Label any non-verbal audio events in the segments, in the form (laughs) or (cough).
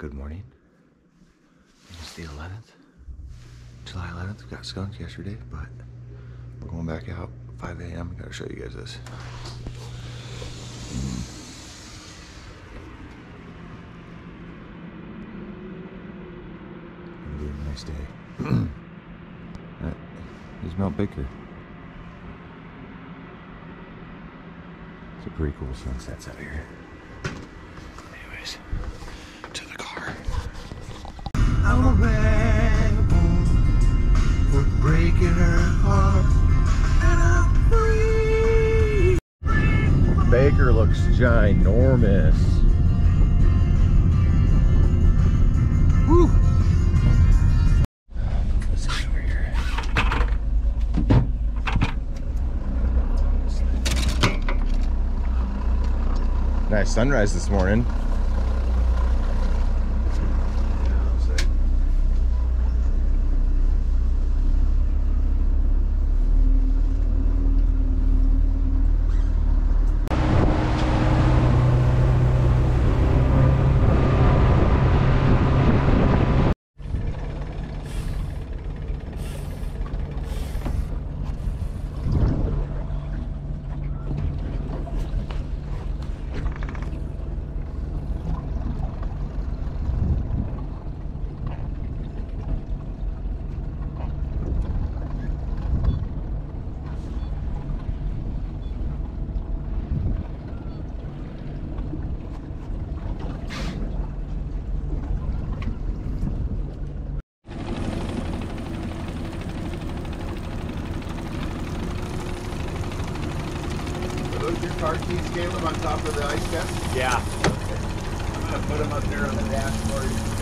Good morning. It's the 11th, July 11th. Got skunked yesterday, but we're going back out 5 a.m. Gotta show you guys this. A nice day. That is Mount Baker. It's a pretty cool sunsets out here. Breaking her heart. And I'm free. Baker looks ginormous. Woo! Let's see over here. Nice sunrise this morning. Those your car keys, Caleb, on top of the ice chest? Yeah. I'm gonna put them up there on the dashboard.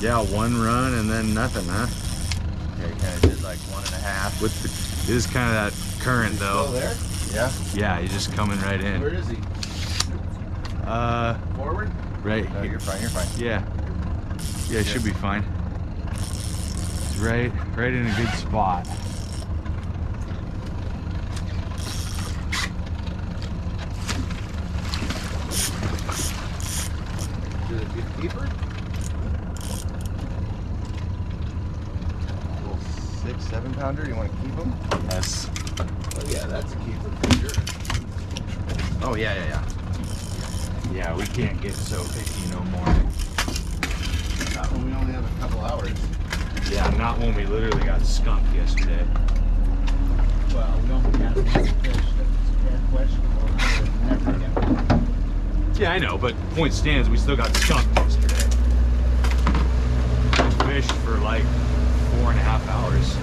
Yeah, one run and then nothing, huh? Yeah, you kind of did like one and a half. With the, it is kind of that current though. Still there? Yeah. Yeah, he's just coming right in. Where is he? Uh, Forward? right. No, you're fine. You're fine. Yeah. Yeah, it should be fine. He's right, right in a good spot. Should it be a keeper? Little six, seven pounder. You want to keep them? Yes. Oh yeah, that's a keeper for sure. Oh yeah, yeah, yeah. Yeah, we can't get so picky no more. Not when we only have a couple hours. Yeah, not when we literally got skunked yesterday. Well, we only got one fish that's questionable. Never get Yeah, I know, but point stands, we still got skunked yesterday. We fished for like four and a half hours.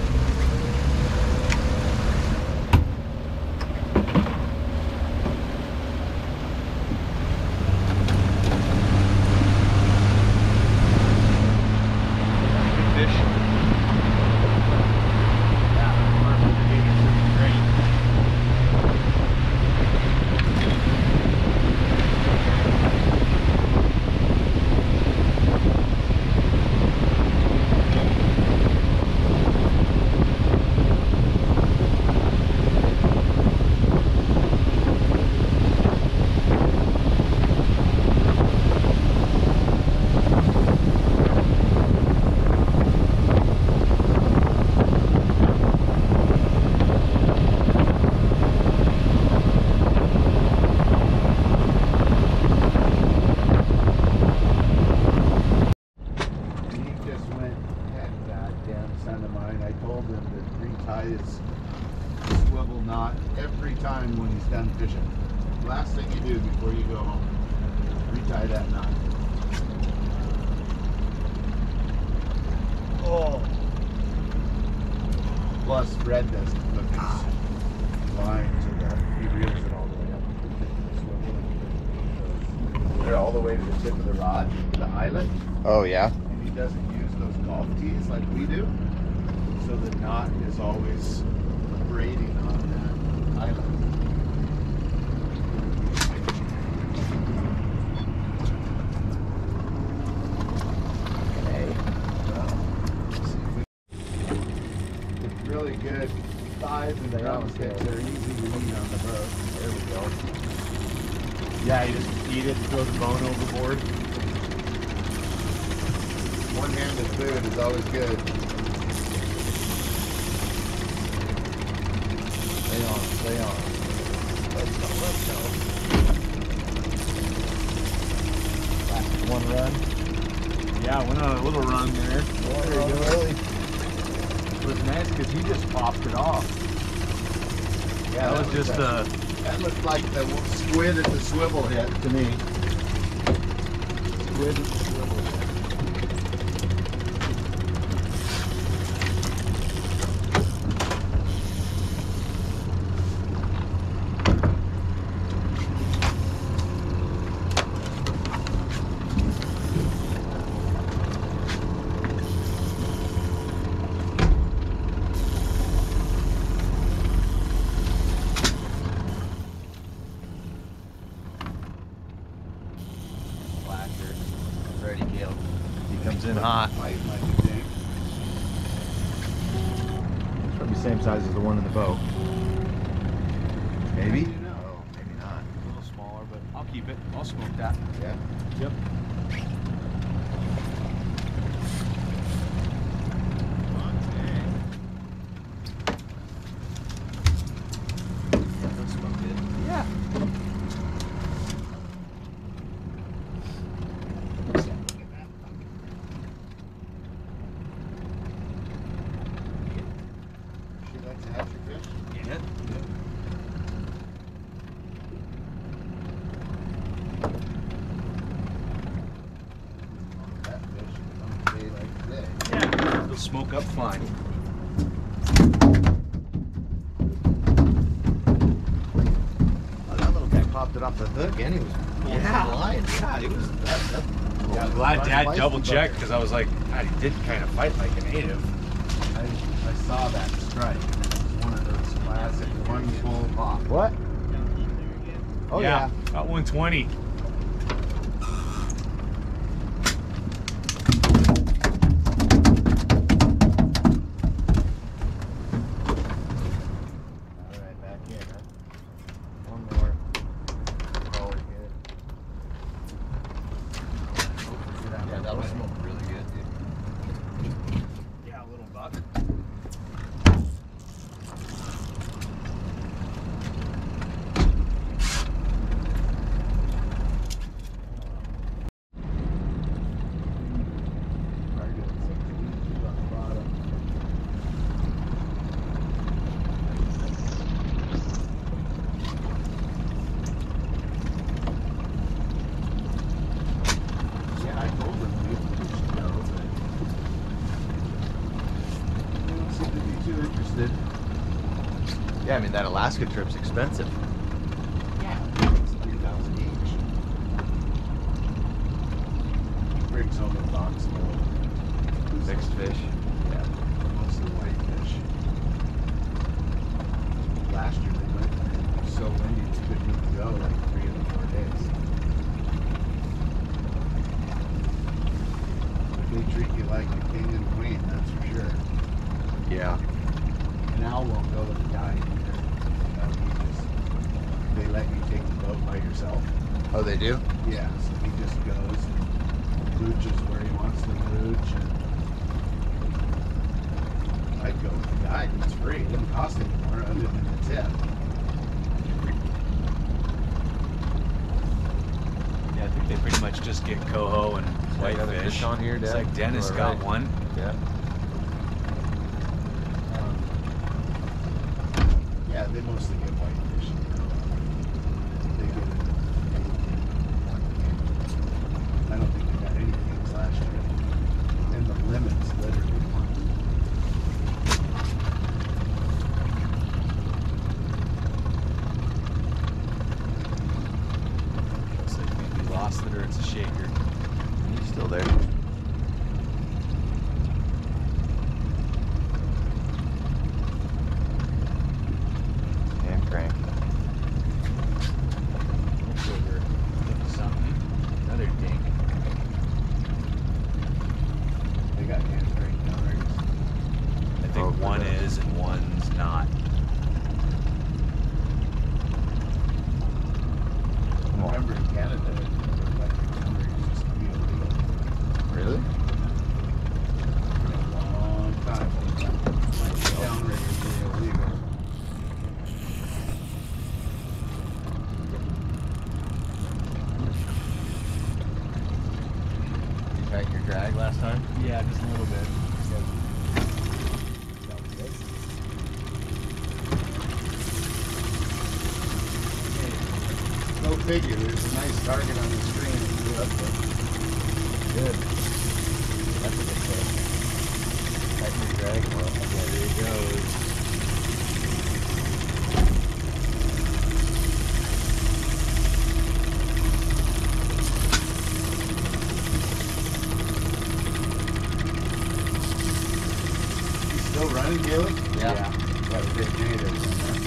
Good fish. Yeah, perfect. The beaver should be great. He just went, that goddamn son of mine. I told him to retie his swivel knot every time when he's done fishing. Last thing you do before you go home, retie that knot. Oh. Plus, Fred doesn't hook his line to that. He reels it all the way up. to the swivel. tip of the rod, the eyelet, Oh yeah. and he doesn't use those golf tees like we do. So the knot is always braiding on that eyelet. Okay. It's really good thighs and are drumsticks. good. They're easy to eat on the boat. There we go. Yeah, you just eat it, throw the bone overboard. One-handed food is always good. Stay on. Stay on. Let's go. Let's go. Last one run. Yeah, went on a little run there. There you go. Really? It was nice because he just popped it off. Yeah, that was just a, uh, that looked like the squid at the swivel hit to me. Squid Flasher. Ready, Caleb. He comes in hot. Might, might be dang. It's probably the same size as the one in the boat. Maybe? You know. Oh, maybe not. a little smaller, but I'll keep it. I'll smoke that. Yeah. Yep. Let's smoke it. Yeah. She likes to have your fish. Yeah. That fish on a day like today. Yeah. It'll smoke up fine. Oh, that little guy popped it off the hook and he was pulling Yeah. the line. Yeah, he was. That, that, Yeah, I'm glad Dad double checked because I was like, God, he did kind of fight like a native. I, I saw that strike. One of those classic one full pop. What? Oh yeah. About 120. All right, back in. Huh? One more. Call it good. Yeah, that'll smoke really good, dude. Yeah, a little buck. Target six inches on the bottom. Yeah, I told them we should go, but they don't seem to be too interested. Yeah, I mean that Alaska trip's expensive. Yeah, it's three thousand each. He brings home a box full of Mixed fish. Yeah, mostly whitefish. Last year they went and it was so windy they couldn't even go like three of the four days. But they treat you like a king and queen, that's for sure. Yeah. And Al won't go with a guide either. You know, he just, they let you take the boat by yourself. Oh, they do? Yeah, so he just goes and mooches where he wants to mooch. And I'd go with the guide. It's free. It doesn't cost any more other than the tip. Yeah, I think they pretty much just get coho and I got whitefish. fish on here, It's like Dennis All got right. one. Yeah. Um, yeah, they mostly get whitefish. They get it. I don't think they got any kings last year. And the limits literally one. Looks like maybe lost it or it's a shaker. He's still there. Hand crank. Looks over 50 something. Another dink. They got hand crank down there. I think Oh, one okay. is and one's not. Come on. Remember in Canada, Really? for a long time. Like downriggers were illegal. You pack your drag last time? Yeah, just a little bit. Go figure, there's a nice target on the screen and you up there. Good. That's a good thing. Pack your drag. Well, yeah, there he goes. You still running, Caleb? Yeah. Got a big native in there.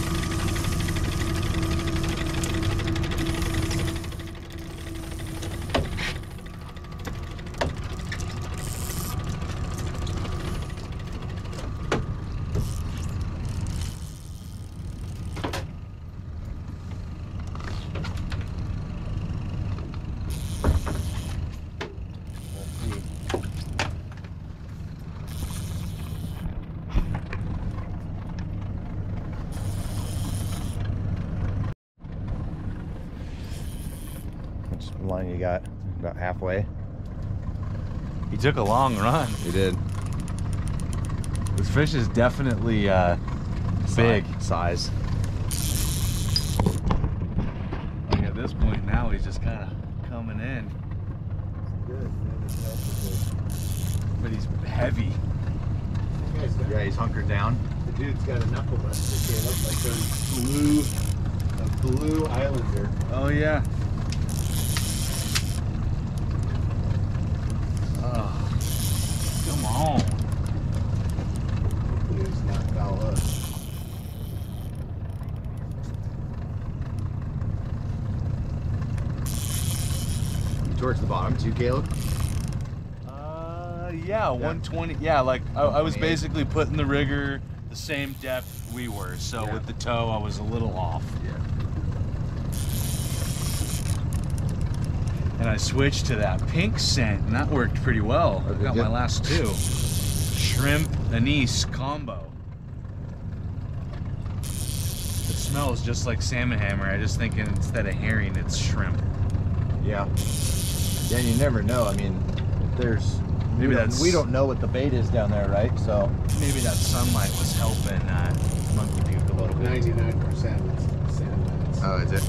Let's see. Which line you got? About halfway. He took a long run. He did. This fish is definitely uh, big. size. Like at this point now, he's just kind of coming in, Good. but he's heavy. This guy's Yeah, he's hunkered down. The dude's got a knuckle buster, Caleb, like a blue, a blue Islander. Oh yeah. Oh, come on. Hopefully it's not foul hook. Towards the bottom too, Caleb. Uh, yeah, 120. Yeah, like I, I was 128. basically putting the rigger the same depth we were. So Yeah. with the toe, I was a little off. Yeah. And I switched to that pink scent, and that worked pretty well. Oh, I got my last two. Shrimp anise combo. It smells just like salmon hammer. I just thinking instead of herring, it's shrimp. Yeah. Yeah, and you never know. I mean, if there's Maybe we don't- that's- we don't know what the bait is down there, right? So Maybe that sunlight was helping uh, monkey puke a little bit. Ninety-nine percent it's sand Oh, is it?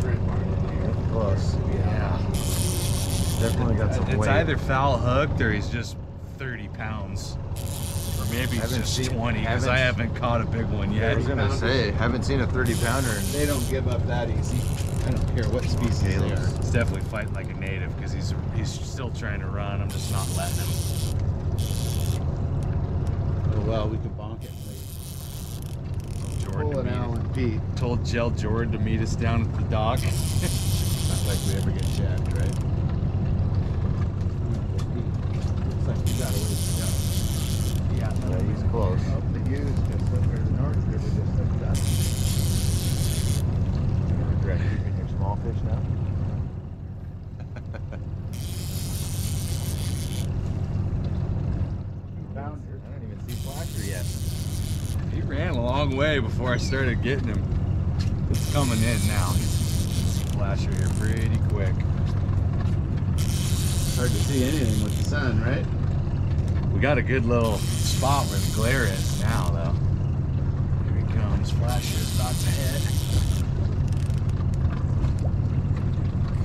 Shrimp aren't. Close. Yeah. Definitely got some It's weight. either foul hooked or he's just 30 pounds. Or maybe he's Haven't just seen- 20 because I haven't caught a big one yet. I was gonna say, haven't seen a 30 pounder in They don't give up that easy. I don't care what species they Caleb's. are. He's definitely fighting like a native because he's he's still trying to run. I'm just not letting him. Oh well, we can bonk it. Jordan Pull to an meet Allen Pete. told Jell Jordan to meet us down at the dock. (laughs) Not like we ever get jacked, right? Looks like you got a ways to go. Yeah, Yeah, he's close. Up the Hughes, just up the North River, just up that. Regret keeping your small fish now? Found her. I don't even see Flasher yet. he ran a long way before I started getting him. It's coming in now. He's flasher here pretty quick. Hard to see anything with the sun, right? We got a good little spot where the glare is now, though. Here he comes. Flasher's about to hit.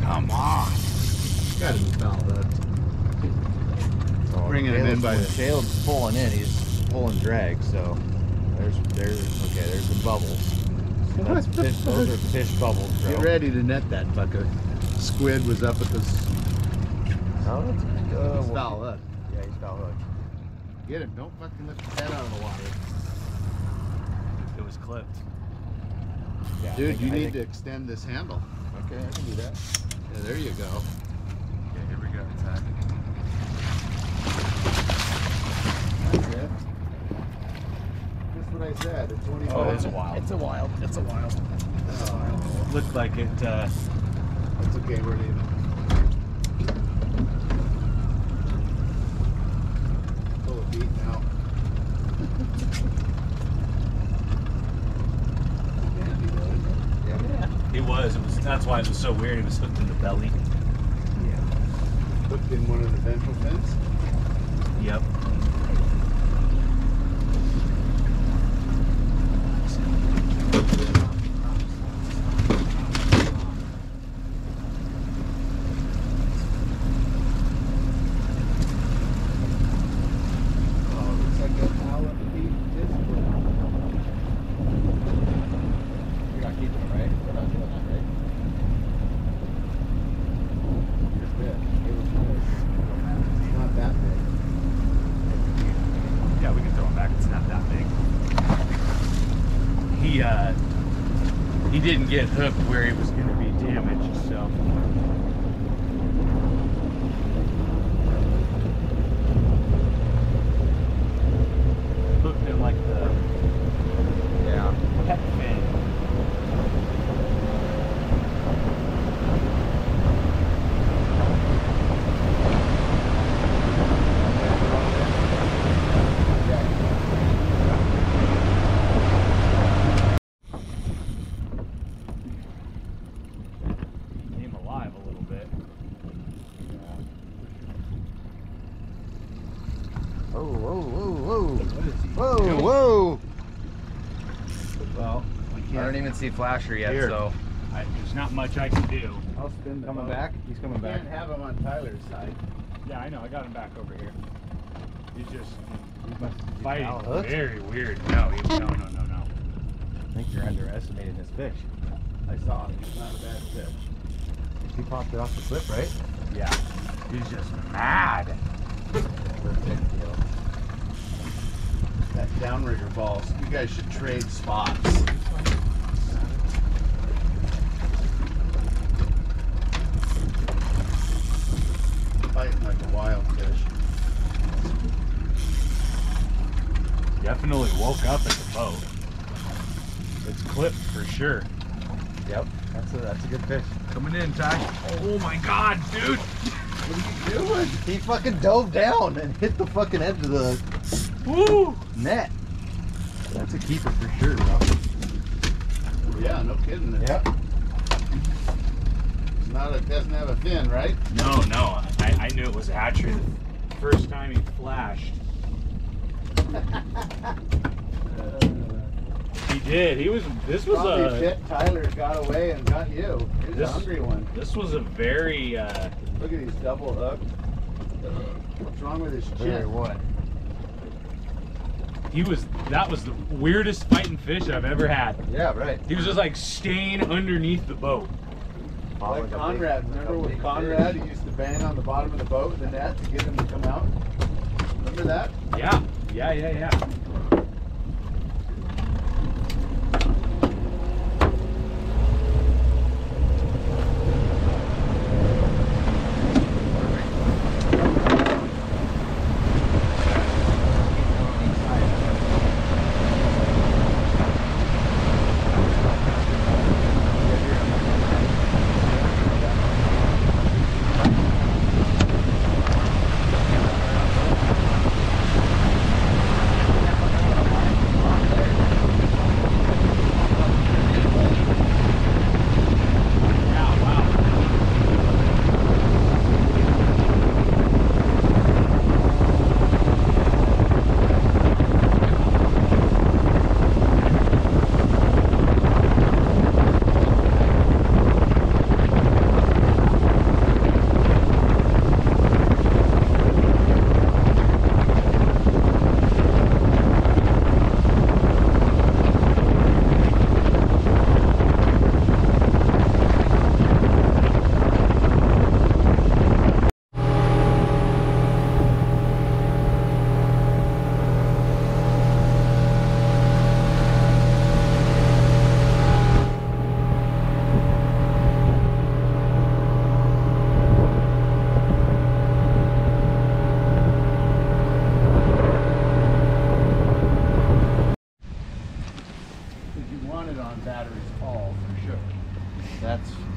Come on. Gotta be fouled up. Oh, Bringing him in by the- Caleb's pulling in. He's pulling drag. So there's there's okay. There's some bubbles. That's (laughs) fish, those are fish bubbles, bro. Get ready to net that fucker. Squid was up at the Oh, that's uh, stall hook. Yeah, he's foul hook. Get him. Don't fucking lift his head out of the water. It was clipped. Yeah, Dude, think- you I need think- to extend this handle. Okay, I can do that. Yeah, there you go. Yeah, here we go. Zach. That's it. That's what I said. It's 25. Oh, it's a wild. It's a wild. It's a wild. Oh, Looked like it. Uh, That's okay. We're leaving. Full of beat now. he was. It was. That's why it was so weird. It was hooked in the belly. Yeah. Hooked in one of the ventral fins. Yep. Oh, looks like a pile of beat disc. You're not keeping it, right? We're not doing that, right? Here's this. Here's this. It's not that big. Yeah, we can throw him back. It's not that big. He uh, he didn't get hooked where he was going to be damaged. So. Hooked in like the Yeah. pet fin. Came alive a little bit. Whoa, whoa, whoa, whoa. What is he? Whoa, whoa. Well, we I can't. don't even see Flasher yet, Here. so. I, there's not much I can do. I'll spin the Coming boat. back? He's coming We back. can't have him on Tyler's side. Yeah, I know. I got him back over here. He's just He must be fighting foul hooked. very weird. No, he, no, no, no, no. I think you're underestimating this fish. I saw him. He's not a bad fish. He popped it off the cliff, right? Yeah, he's just mad. That downrigger balls. You guys should trade spots. Fighting like a wild fish. Definitely woke up at the boat. It's clipped for sure. Yep. That's a that's a good fish. Coming in, Ty. Oh my god, dude! What are you doing? He fucking dove down and hit the fucking edge of the Woo! Net. That's a keeper for sure, bro. Yeah, no kidding. Yep. It's not a, doesn't have a fin, right? No, no, I, I knew it was a hatchery the first time he flashed. (laughs) He did. He was. This was Probably a. bit Tyler got away and got you. Here's This- a hungry one. This was a very. Uh, Look at these double hooked. What's wrong with his chin? Very chin? what? He was. That was the weirdest fighting fish I've ever had. Yeah, right. He was just like staying underneath the boat. Like Conrad. Remember with Conrad, he used to bang on the bottom of the boat with the net to get him to come out? Remember that? Yeah. Yeah. Yeah. Yeah.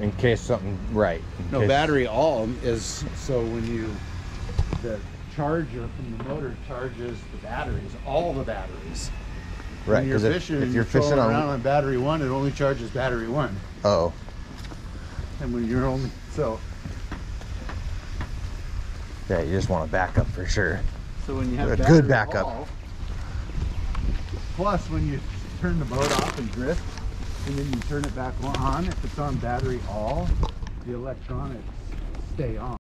In case something right. no case- battery all is so when you the charger from the motor charges the batteries, all the batteries. Right, When you're because if, if and you're fishing around on battery one, it only charges battery one. oh, And when you're only so yeah, you just want a backup for sure. so when you have A good backup. all, plus when you turn the boat off and drift, and then you turn it back on, if it's on battery all, the electronics stay on.